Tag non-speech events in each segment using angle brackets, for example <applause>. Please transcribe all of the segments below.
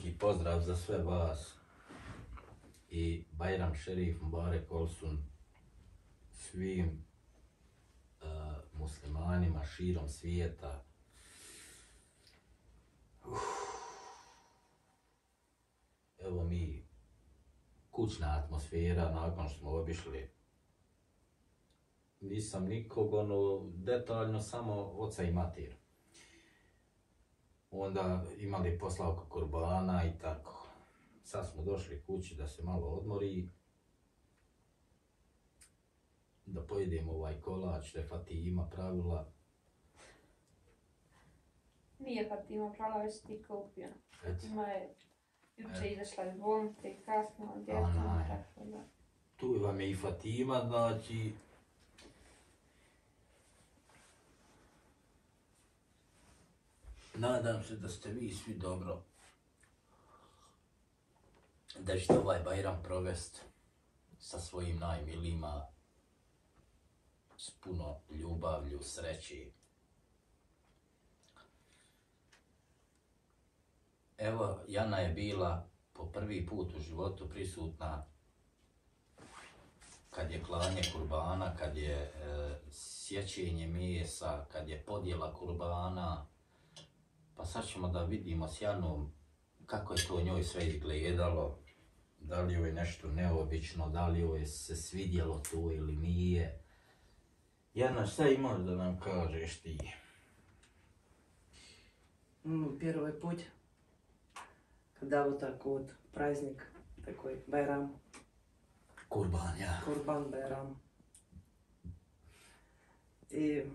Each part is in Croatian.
veliki pozdrav za sve vas i Bajram Šerif Mubarek Olsun svim uh, muslimanima širom svijeta. Uf. Evo mi, kućna atmosfera nakon što smo obišli nisam nikog ono detaljno samo oca i mater. Onda imali posla oko kurbana i tako. Sad smo došli kući da se malo odmori. Da pojedemo ovaj kolač, da je Fatima pravila. Nije Fatima pravila, već ti kupio. Fatima je juče izašla iz bolnice i kasno Onaj. tako da. tu vam je i Fatima, znači... Nadam se da ste vi svi dobro. Da ćete ovaj Bajram provest sa svojim najmilijima, s puno ljubavlju, sreći. Evo, Jana je bila po prvi put u životu prisutna kad je klanje kurbana, kad je e, sjećenje mesa, kad je podjela kurbana Pa sad ćemo da vidimo s Janom kako je to njoj sve izgledalo. Da li joj je nešto neobično, da li joj se svidjelo to ili nije. Jana, šta imaš da nam kažeš ti? Ну, первый путь, когда вот так вот праздник такой, Байрам, Kurban, ja. Курбан Байрам. И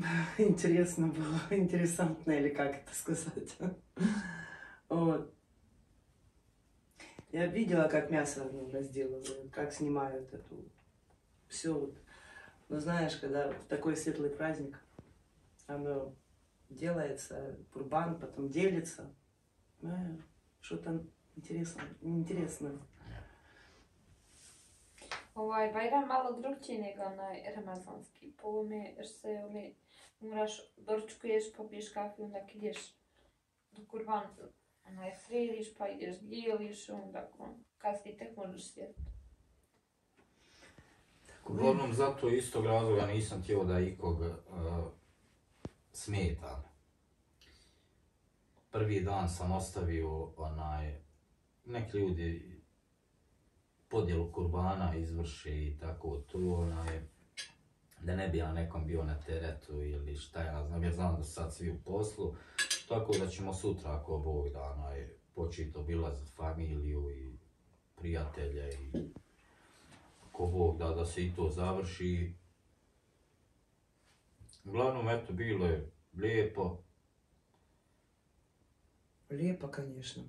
<laughs> интересно было, <laughs> интересантно или как это сказать. <laughs> Вот. Я видела, как мясо разделывают, как снимают эту все вот. Но знаешь, когда в такой светлый праздник, оно делается, курбан, потом делится, э, что-то интересно, интересно. Ovaj Bajram malo drugčiji nego onaj ramazanski. Po ovome se oni moraš doručkuješ, popiješ kafu, onda kad do kurban, onaj središ, pa ideš dijeliš, onda kasnije tek možeš svjetiti. Uglavnom, zato istog razloga nisam htio da ikog uh, smetam. Prvi dan sam ostavio onaj, neki ljudi podjelu kurbana izvrše i tako to, onaj, da ne bi ja nekom bio na teretu ili šta ja znam, jer znam da su sad svi u poslu, tako da ćemo sutra ako Bog je počito početi obilaziti familiju i prijatelje i ako Bog da, da se i to završi. Uglavnom, eto, bilo je lijepo. Lijepo, konječno.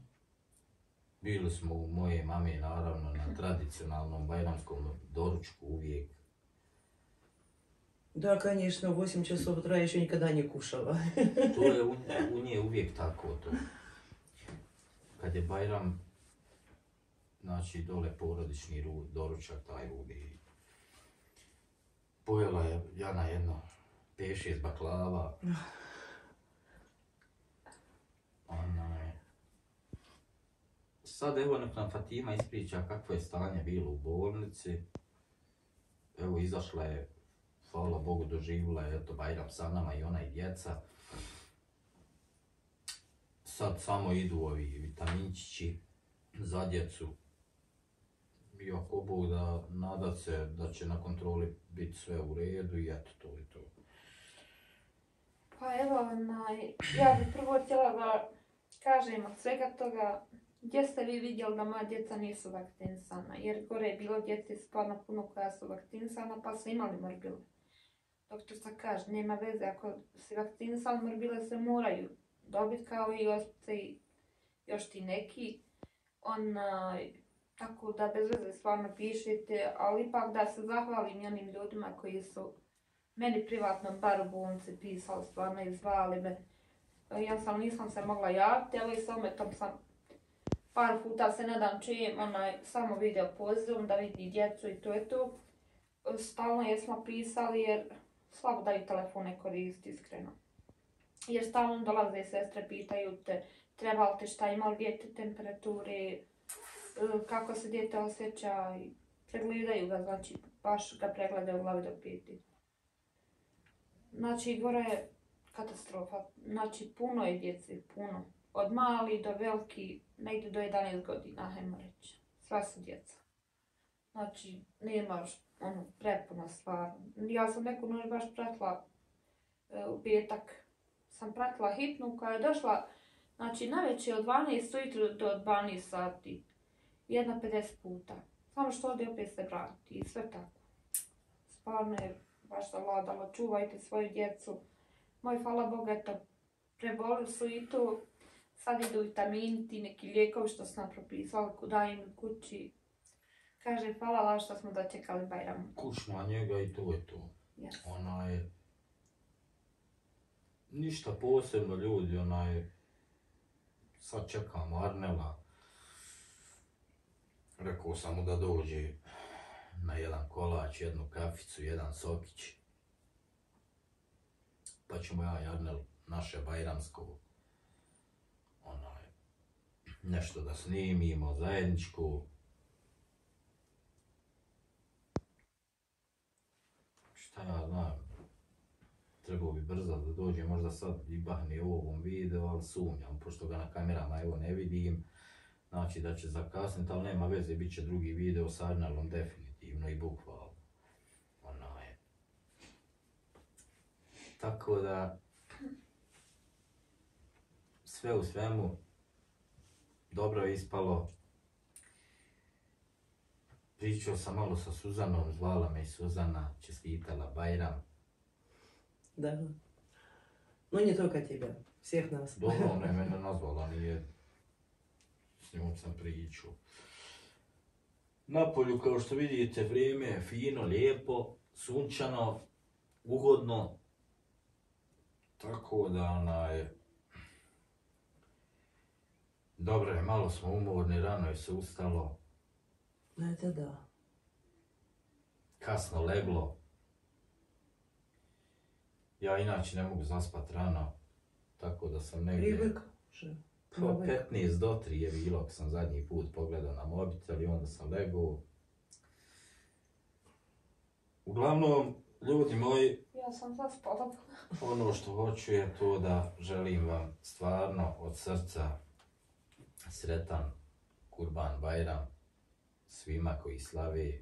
Bili smo u moje mame, naravno, na tradicionalnom bajramskom doručku uvijek Да, конечно, в 8 часов утра я еще никогда не кушала. To je u, u nje uvijek tako to. Kad je Bajram, znači dole porodični ru, doručak taj uvijek. Pojela je Jana jedno peše iz baklava. Onaj. Sad evo nek nam Fatima ispriča kakvo je stanje bilo u bolnici. Evo izašla je, hvala Bogu doživjela je eto Bajram sa nama i ona i djeca. Sad samo idu ovi vitaminčići za djecu. I ako Bog da nadat se da će na kontroli biti sve u redu i eto to je to. Pa evo, onaj, ja bih prvo htjela da kažem od svega toga gdje ste vi vidjeli da moja djeca nisu vakcinisana, jer gore je bilo djece stvarno puno koja su vakcinisana pa su imali morbile. Doktorca kaže, nema veze, ako si vakcinisan, morbile se moraju dobiti kao i ospice i još ti neki. Onaj, tako da bez veze stvarno pišete, ali ipak da se zahvalim i onim ljudima koji su meni privatno bar u bolnici pisali, stvarno i zvali me. Ja sam, nisam se mogla javiti, ali s ometom sam par puta se ne dam čujem, onaj, samo video pozivom da vidi djecu i to je to. Stalno jesmo pisali jer slabo daju telefone koristiti, iskreno. jer stalno dolaze sestre, pitaju te treba li ti šta, ima li dijete temperature, e, kako se dijete osjeća i pregledaju ga, znači baš ga pregledaju od glavi do peti. Znači gore je katastrofa, znači puno je djece, puno. Od mali do veliki, negdje do 11 godina, hajmo reći. Sva su djeca. Znači, nemaš ono, prepuno stvar. Ja sam neku noć baš pratila e, u petak. Sam pratila hitnu koja je došla, znači najveće od 12 ujutro do 12 sati. Jedna 50 puta. Samo što ovdje opet se vrati i sve tako. Stvarno je baš zavladalo. Čuvajte svoju djecu. Moj hvala Boga, eto, prebolili su i tu. Sad idu vitamini, ti neki lijekovi što sam propisala kuda im kući. Kaže, hvala Allah što smo dočekali Bajram. Kućna njega i to je to. Yes. Onaj, ništa posebno ljudi, onaj, sad čekamo Arnela. Rekao sam mu da dođe na jedan kolač, jednu kaficu, jedan sokić. Pa ćemo ja i Arnel naše bajramsko onaj, nešto da snimimo zajedničku. Šta ja trebao bi brzo da dođe, možda sad i bahne u ovom videu, ali sumnjam, pošto ga na kamerama evo ne vidim. Znači da će zakasniti, ali nema veze, bit će drugi video s Arnelom definitivno i bukvalno. Onaj. Tako da, sve u svemu, dobro je ispalo. Pričao sam malo sa Suzanom, zvala me i Suzana, čestitala Bajram. Да. Ну, не только тебя, всех нас. Dobro, ona je mene <laughs> nazvala, nije... S njom sam pričao. Napolju, kao što vidite, vrijeme je fino, lijepo, sunčano, ugodno. Tako da, onaj... Dobro je, malo smo umorni, rano je se ustalo, Ну, это да. kasno leglo. Ja inače ne mogu zaspat rano, tako da sam negdje... Привык уже. Pa Привык. 15 do 3 je bilo, kad sam zadnji put pogledao na mobitel i onda sam legao. Uglavnom, ljudi moji, Ja sam zaspala. ono što hoću je to da želim vam stvarno od srca sretan Kurban Bajram svima koji slave.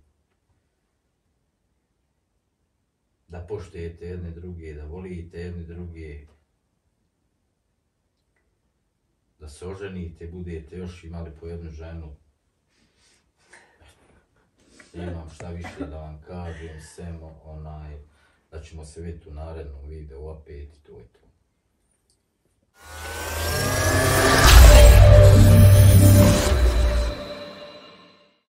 Da poštujete jedne druge, da volite jedne druge, da se oženite, budete još imali po jednu ženu. Imam šta više da vam kažem, samo onaj, da ćemo se vidjeti u narednom videu opet i to je to.